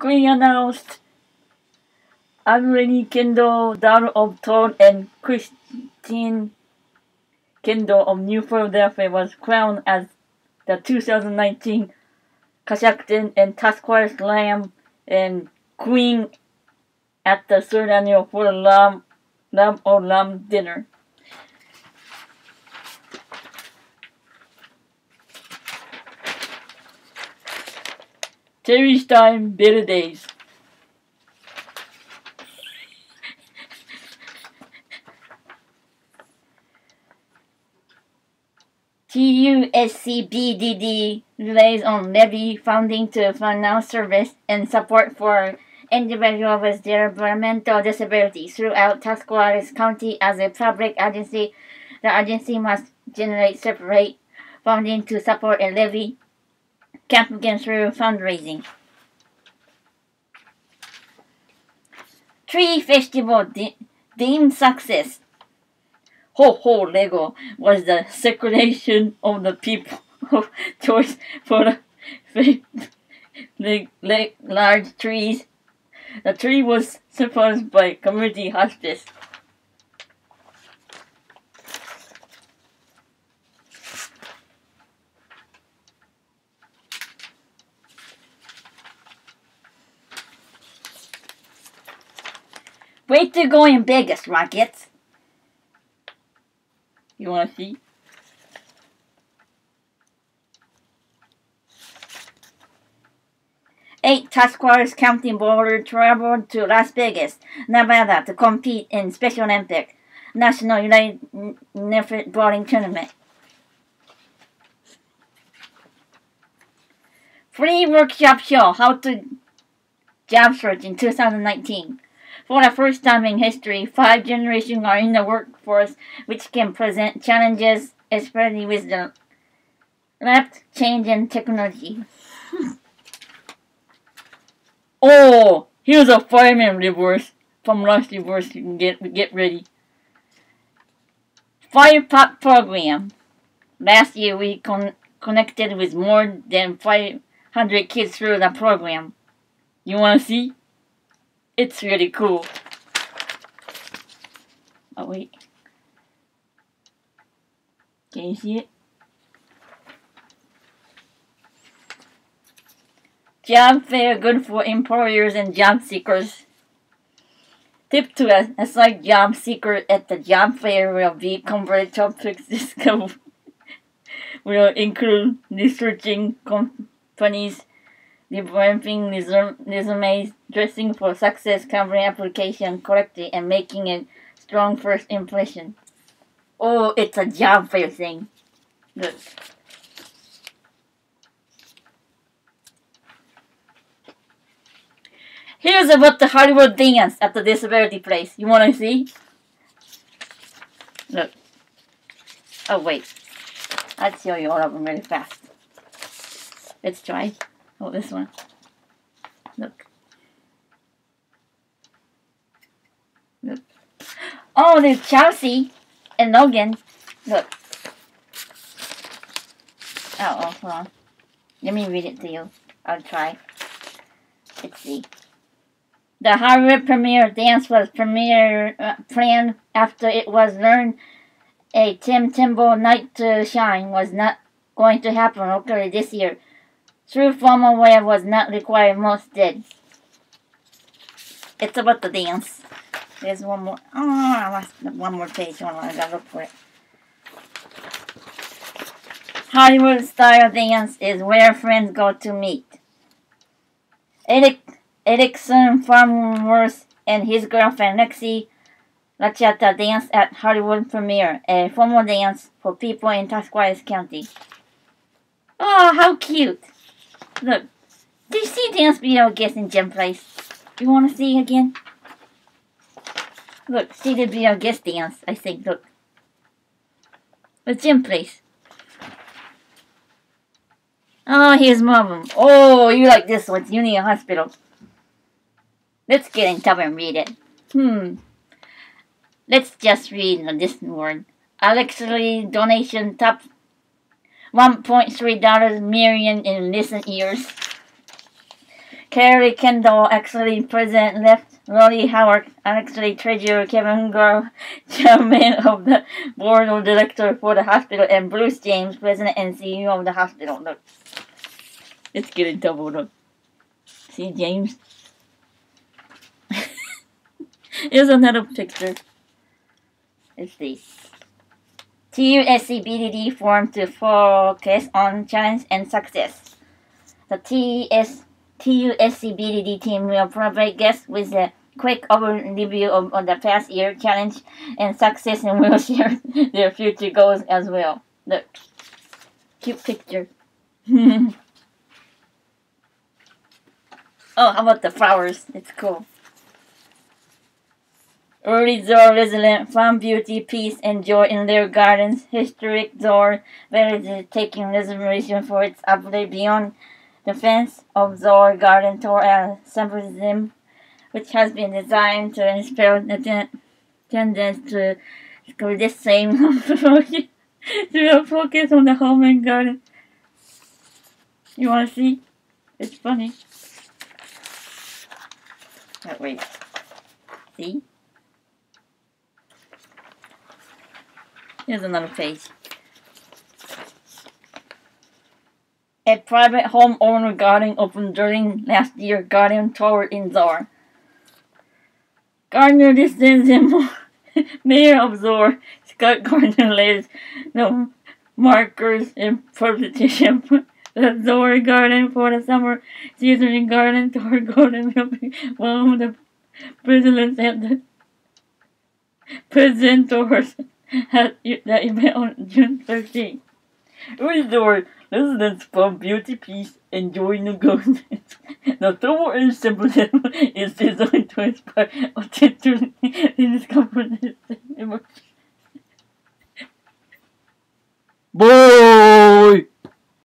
Queen announced Amorini Kendall, daughter of Todd and Christine Kendall of New Philadelphia, was crowned as the 2019 Coshocton and Tuscarawas Lamb and Queen at the third annual For Lamb, Lamb or Lamb dinner. Terry Stein Better Days. TUSCBDD relies on levy funding to finance service and support for individuals with developmental disabilities throughout Tuscarawas County as a public agency. The agency must generate separate funding to support a levy campaign through fundraising. Tree Festival de- deemed success. Ho Ho Lego was the circulation of the people of choice for the large trees. The tree was supported by community hospice. Wait to go in Vegas, Rockets. You wanna see? Eight Tuscarawas County boarders traveled to Las Vegas, Nevada to compete in Special Olympic National United Nephet Bowling Tournament. Free workshop show how to job search in 2019. For the first time in history, five generations are in the workforce, which can present challenges, especially with the rapid change in technology. oh, here's a fireman reverse from last reverse. You can get get ready. Fire Pup program. Last year, we con- connected with more than 500 kids through the program. You want to see? It's really cool. Oh, wait. Can you see it? Job fair good for employers and job seekers. Tip to a, a site job seeker at the job fair will be converted topics discovered will include researching companies developing resumes, dressing for success, covering application correctly, and making a strong first impression. Oh, it's a job fair thing. Look. Here's about the Hollywood dance at the disability place. You want to see? Look. Oh, wait. I'll show you all of them really fast. Let's try. Oh, this one. Look. Look. Oh, there's Chelsea and Logan. Look. Oh, oh, hold on. Let me read it to you. I'll try. Let's see. The Harvard premiere dance was premiere uh, planned after it was learned a Tim Timbo Night to Shine was not going to happen locally this year. True formal wear was not required, most did. It's about the dance. There's one more. Oh, I lost one more page. Hold on, I gotta look for it. Hollywood style dance is where friends go to meet. Eric Erickson Farmworth and his girlfriend Lexi Lachata dance at Hollywood premiere, a formal dance for people in Tuscarawas County. Oh, how cute! Look, did you see dance video guest in gym place? You want to see again? Look, see the video guest dance, I think, look. The gym place. Oh, here's more of them. Oh, you like this one. It's Union Hospital. Let's get in top and read it. Hmm. Let's just read this word. Alexley donation top $1.3 million in recent years. Kerry Kendall, actually President left Rolly Howard, actually Treasurer Kevin Garl, Chairman of the Board of Directors for the hospital, and Bruce James, President and CEO of the hospital. Look, it's getting doubled up. See, James? Here's another picture. It's this. TUSC BDD formed to focus on challenge and success. The TS, TUSC BDD team will provide guests with a quick overview of, of the past year challenge and success and will share their future goals as well. Look, cute picture. oh, how about the flowers? It's cool. Early Zoar resident found beauty, peace, and joy in their gardens. Historic Zoar village is taking reservation for its update beyond the fence of Zoar Garden Tour and symbolism, which has been designed to inspire the attendants to go this same to focus on the home and garden. You want to see? It's funny. Oh, wait. See? Here's another page. A private homeowner garden opened during last year's garden tour in Zoar. Gardner distance and Mayor of Zoar, Scott Gardner lays the markers in preparation for the Zoar Garden for the summer season garden tour garden will be one of the presidents and the presenters that event on June 13th. Resort, residents from Beauty Peace Enjoying the New the thermal and symbolism is designed to inspire attention in this company. Boy!